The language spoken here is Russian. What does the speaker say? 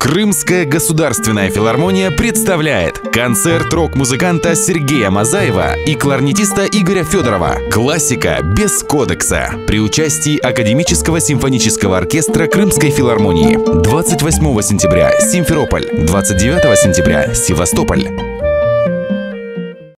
Крымская государственная филармония представляет концерт рок-музыканта Сергея Мазаева и кларнетиста Игоря Федорова. «Классика без кодекса» при участии Академического симфонического оркестра Крымской филармонии. 28 сентября. Симферополь, 29 сентября. Севастополь.